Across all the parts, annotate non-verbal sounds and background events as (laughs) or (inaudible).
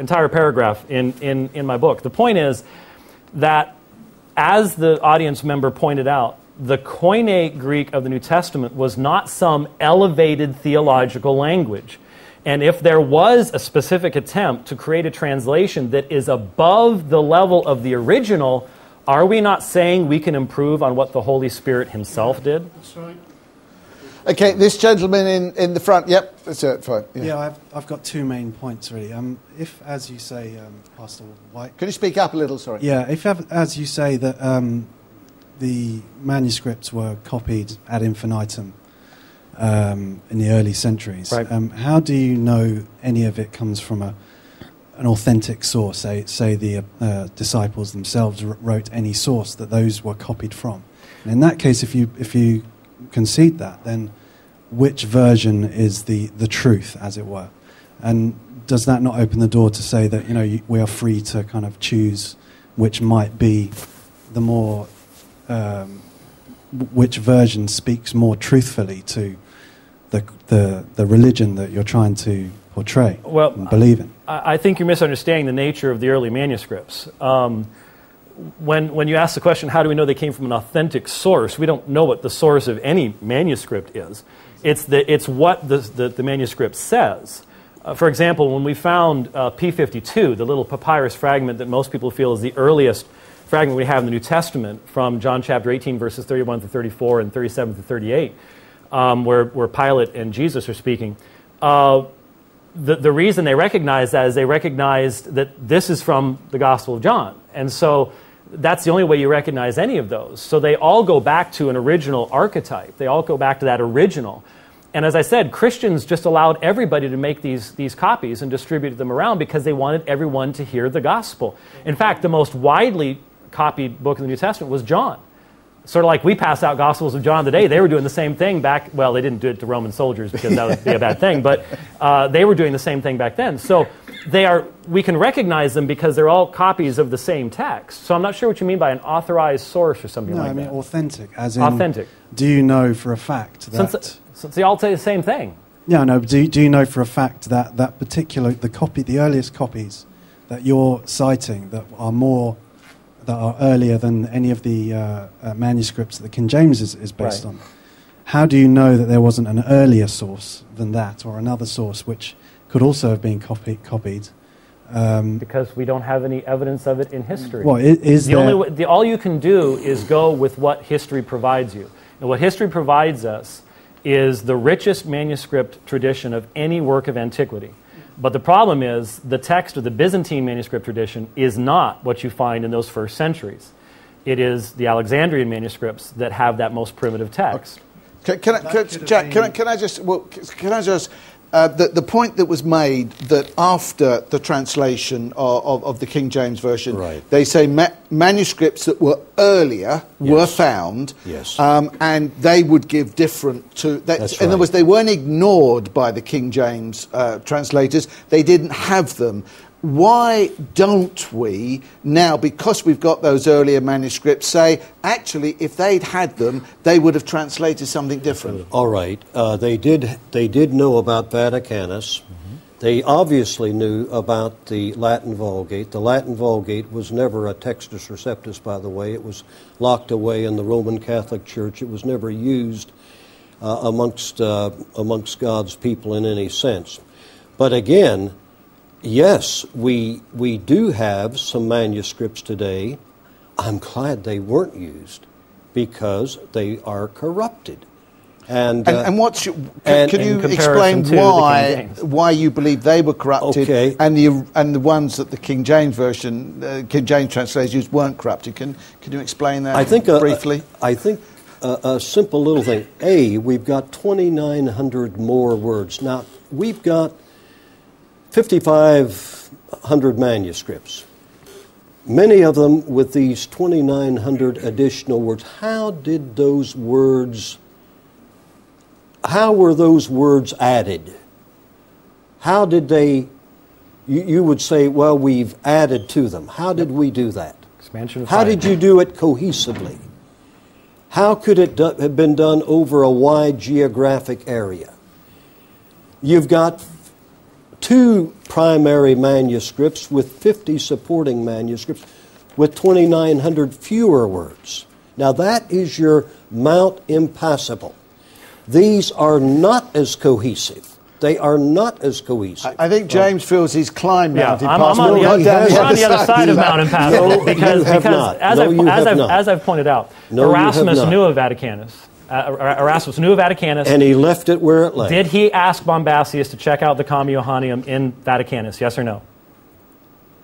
entire paragraph in, in, in my book. The point is that, as the audience member pointed out, the Koine Greek of the New Testament was not some elevated theological language. And if there was a specific attempt to create a translation that is above the level of the original, are we not saying we can improve on what the Holy Spirit Himself did? That's right. Okay, this gentleman in, in the front. Yep, that's it. Fine. Yeah. Yeah, I've, I've got two main points really. Um, if, as you say, um, Pastor White, Can you speak up a little? Sorry. yeah, if as you say that um, the manuscripts were copied ad infinitum um, in the early centuries, Right. um, how do you know any of it comes from a an authentic source? Say, say the uh, disciples themselves wrote any source that those were copied from. And in that case, if you if you concede that, then which version is the, the truth, as it were? And does that not open the door to say that you know we are free to kind of choose which might be the more um, which version speaks more truthfully to the, the the religion that you're trying to portray Well, and believe in? I I think you're misunderstanding the nature of the early manuscripts. Um, when, when you ask the question, how do we know they came from an authentic source? We don't know what the source of any manuscript is. It's, the, it's what the, the, the manuscript says. Uh, for example, when we found uh, P52, the little papyrus fragment that most people feel is the earliest fragment we have in the New Testament from John chapter 18, verses 31 to 34 and 37 to 38, um, where, where Pilate and Jesus are speaking. Uh, the, the reason they recognized that is they recognized that this is from the Gospel of John. And so that's the only way you recognize any of those. So they all go back to an original archetype, they all go back to that original. And as I said, Christians just allowed everybody to make these, these copies and distribute them around because they wanted everyone to hear the gospel. In fact, the most widely copied book in the New Testament was John sort of like we pass out Gospels of John today, they were doing the same thing back. Well, they didn't do it to Roman soldiers because that would be a bad thing, but uh, they were doing the same thing back then. So they are. We can recognize them because they're all copies of the same text. So I'm not sure what you mean by an authorized source or something No, like that. I mean that. authentic, as in Authentic. Do you know for a fact that? Since, since they all say the same thing. Yeah, no. but Do do you know for a fact that that particular the copy, the earliest copies that you're citing that are more that are earlier than any of the uh, uh, manuscripts that the King James is, is based Right. on? How do you know that there wasn't an earlier source than that, or another source which could also have been copy, copied? Um, because we don't have any evidence of it in history. Well, i- is the only way, the, all you can do is go with what history provides you, and what history provides us is the richest manuscript tradition of any work of antiquity. But the problem is the text of the Byzantine manuscript tradition is not what you find in those first centuries. It is the Alexandrian manuscripts that have that most primitive text. Can, can, I, can, Jack, can, I, can I just, well, can I just, uh, the, the point that was made that after the translation of, of, of the King James Version, Right. they say ma- manuscripts that were earlier were found, Yes. um, and they would give different to. That, That's In other right. words, they weren't ignored by the King James uh, translators; they didn't have them. Why don't we now, because we've got those earlier manuscripts, say actually, if they'd had them, they would have translated something different? All right. Uh, they did. They did know about Vaticanus. They obviously knew about the Latin Vulgate. The Latin Vulgate was never a Textus Receptus, by the way. It was locked away in the Roman Catholic Church. It was never used uh, amongst uh, amongst God's people in any sense. But again, yes, we we do have some manuscripts today. I'm glad they weren't used because they are corrupted. And, And, uh, and what's your, can, and- can you explain why why you believe they were corrupted Okay. and the and the ones that the King James version, uh, King James translators used weren't corrupted? Can can you explain that I think uh, briefly? I think uh, a simple little thing. A, we've got 2,900 more words. Now we've got 5,500 manuscripts. Many of them with these 2,900 additional words. How did those words? How were those words added? How did they? You, you would say, well, we've added to them. How did we do that? Expansion of How did you do it cohesively? How could it do, have been done over a wide geographic area? You've got two primary manuscripts with 50 supporting manuscripts with 2,900 fewer words. Now, that is your Mount Impassable. These are not as cohesive. They are not as cohesive. I think uh, James feels he's climbed Yeah, Mount I'm, I'm on the, Impassable. other, Right down we're on the other side of Yeah. Mount Impassable No, because, because as, No, I've, as, I've, as I've pointed out, No, Erasmus knew of Vaticanus. Uh, Erasmus knew of Vaticanus. and he left it where it lay. Did he ask Bombasius to check out the Comma Johanneum in Vaticanus? Yes or no?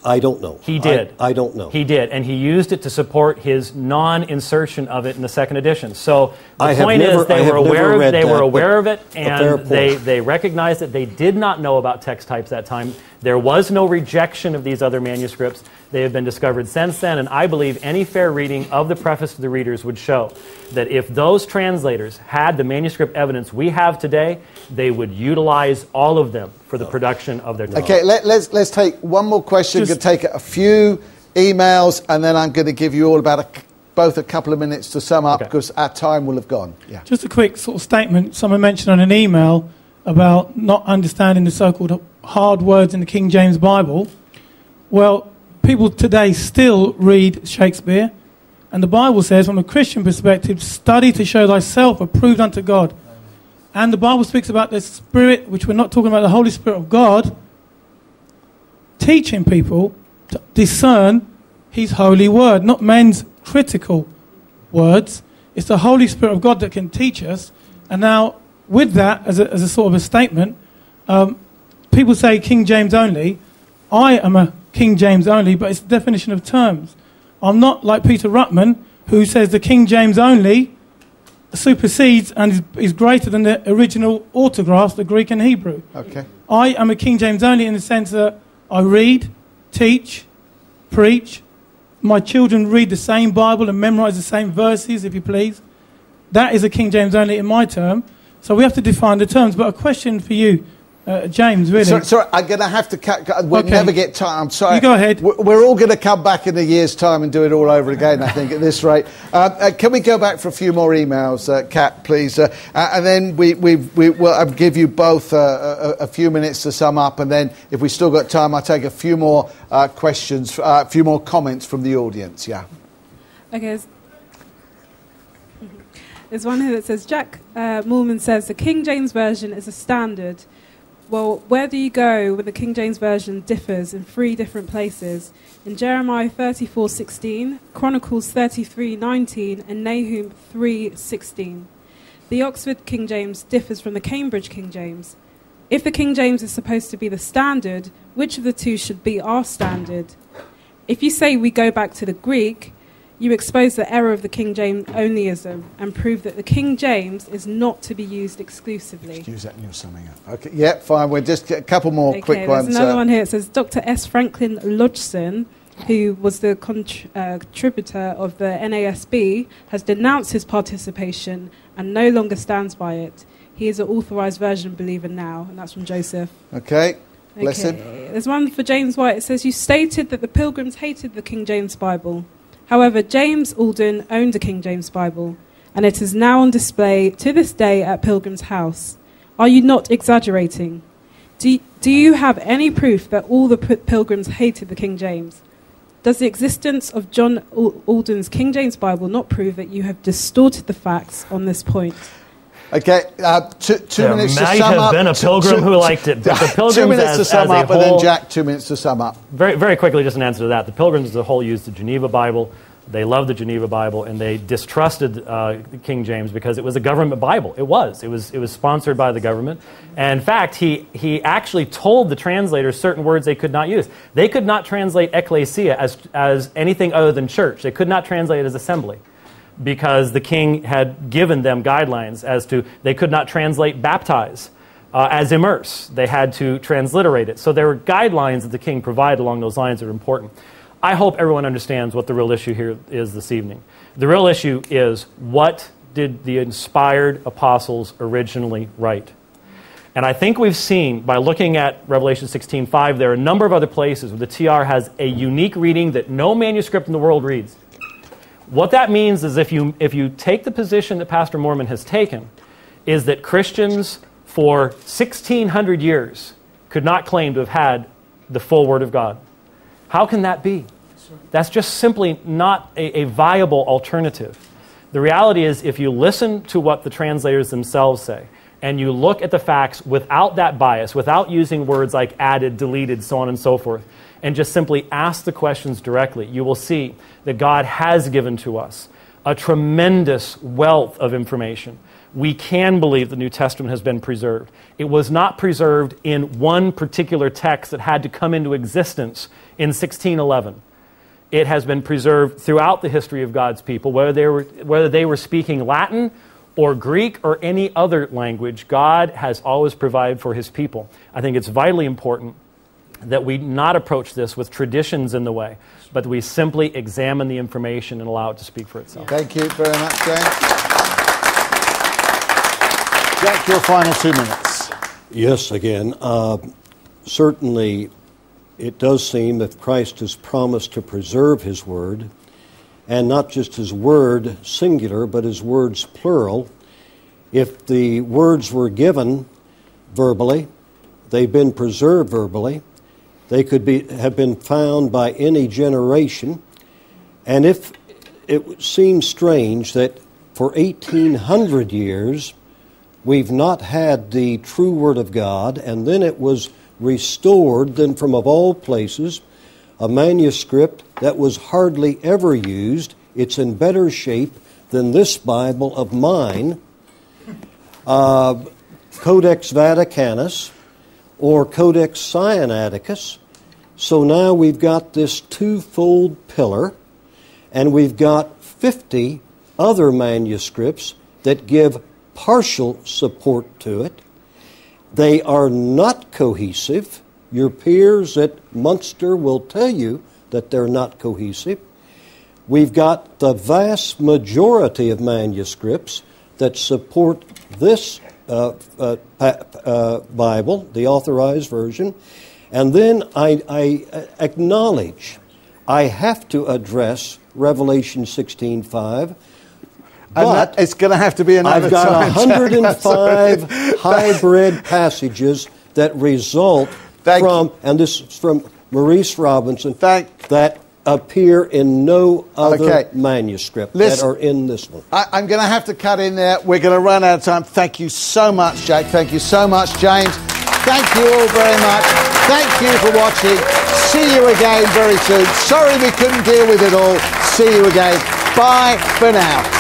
I don't know. He did. I, I don't know. He did, and he used it to support his non-insertion of it in the second edition. So the I point never- is, they I were aware of they were aware of it, and they they recognized that they did not know about text types that time. There was no rejection of these other manuscripts. They have been discovered since then, and I believe any fair reading of the preface to the readers would show that if those translators had the manuscript evidence we have today, they would utilize all of them for the oh. production of their text. Okay, let, let's, let's take one more question. Just- Going to take a few emails, and then I'm going to give you all about a, both a couple of minutes to sum up Okay. because our time will have gone. Yeah. Just a quick sort of statement. Someone mentioned on an email about not understanding the so-called hard words in the King James Bible. Well, people today still read Shakespeare, and the Bible says, from a Christian perspective, study to show thyself approved unto God. And the Bible speaks about the Spirit, which we're not talking about the Holy Spirit of God, teaching people to discern His holy word, not men's critical words. It's the Holy Spirit of God that can teach us. And now, with that, as a, as a sort of a statement, um, people say King James only. I am a King James only, but it's the definition of terms. I'm not like Peter Ruckman, who says the King James only supersedes and is, is greater than the original autographs, the Greek and Hebrew. Okay. I am a King James only in the sense that I read, teach, preach. My children read the same Bible and memorize the same verses, if you please. That is a King James only in my term. So we have to define the terms. But a question for you, uh, James, really. Sorry, sorry, I'm going to have to cut. cut- We'll Okay. never get time. I'm sorry. You go ahead. We're we're all going to come back in a year's time and do it all over again, I think, at this rate. Uh, uh, can we go back for a few more emails, uh, Kat, please? Uh, uh, and then we, we, we will I'll give you both uh, a, a few minutes to sum up. And then, if we still got time, I'll take a few more uh, questions, uh, a few more comments from the audience. Yeah. Okay. There's, there's one here that says Jack uh, Moorman says the King James version is a standard. Well, where do you go when the King James version differs in three different places? In Jeremiah 34:16, Chronicles 33:19, and Nahum 3:16. The Oxford King James differs from the Cambridge King James. If the King James is supposed to be the standard, which of the two should be our standard? If you say we go back to the Greek, you expose the error of the King James onlyism and prove that the King James is not to be used exclusively. Use that in your summing up. Okay. Yeah, fine. We're just a couple more Okay, quick there's ones. another uh, one here. It says Dr. S. Franklin Logsdon, who was the contr- uh, contributor of the NASB, has denounced his participation and no longer stands by it. He is an authorized version believer now, and that's from Joseph. Okay. Bless him. There's one for James White. It says, You stated that the pilgrims hated the King James Bible. However, James Alden owned a King James Bible, and it is now on display to this day at Pilgrim's House. Are you not exaggerating? Do, do you have any proof that all the pilgrims hated the King James? Does the existence of John Alden's King James Bible not prove that you have distorted the facts on this point? Okay, uh, two, two There minutes to sum might sum have up. been a pilgrim two- who liked it, but the (laughs) two minutes as- to sum up, and then Jack, two minutes to sum up. Very, very quickly, just an answer to that. The Pilgrims as a whole used the Geneva Bible. They loved the Geneva Bible, and they distrusted uh, King James because it was a government Bible. It was. It was. It was sponsored by the government. And in fact, he he actually told the translators certain words they could not use. They could not translate ecclesia as as anything other than church. They could not translate it as assembly because the king had given them guidelines as to they could not translate baptize uh, as immerse. They had to transliterate it. So there were guidelines that the king provided along those lines that are important. I hope everyone understands what the real issue here is this evening. The real issue is what did the inspired apostles originally write? And I think we've seen by looking at Revelation 16:5 there are a number of other places where the TR has a unique reading that no manuscript in the world reads. What that means is if you, if you take the position that Pastor Moorman has taken, is that Christians for 1600 years could not claim to have had the full Word of God. How can that be? That's just simply not a, a, viable alternative. The reality is, if you listen to what the translators themselves say, and you look at the facts without that bias, without using words like added, deleted, so on and so forth, and just simply ask the questions directly, you will see that God has given to us a tremendous wealth of information. We can believe the New Testament has been preserved. It was not preserved in one particular text that had to come into existence in 1611. It has been preserved throughout the history of God's people, whether they were, whether they were speaking Latin or Greek or any other language. God has always provided for his people. I think it's vitally important that we not approach this with traditions in the way, but we simply examine the information and allow it to speak for itself. Thank you very much, James. Jack, your final two minutes. Yes, again. Uh, certainly, it does seem that Christ has promised to preserve his word, and not just his word singular, but his words plural, if the words were given verbally, they've been preserved verbally, they could be, have been found by any generation. And if it seems strange that for 1800 years we've not had the true Word of God, and then it was restored, then from of all places, a manuscript that was hardly ever used. It's in better shape than this Bible of mine, uh, Codex Vaticanus, or Codex Sinaiticus. So now we've got this twofold pillar, and we've got 50 other manuscripts that give partial support to it. They are not cohesive. Your peers at Munster will tell you that they're not cohesive. We've got the vast majority of manuscripts that support this uh, uh, uh, Bible, the authorized version. And then I, I acknowledge I have to address Revelation 16:5. But it's going to have to be another I've got time, 105 (laughs) hybrid passages that result Thank from, you. and this is from Maurice Robinson, Thank- that appear in no other Okay. manuscript Listen. that are in this one. I, I'm going to have to cut in there. We're going to run out of time. Thank you so much, Jack. Thank you so much, James. Thank you all very much. Thank you for watching. See you again very soon. Sorry we couldn't deal with it all. See you again. Bye for now.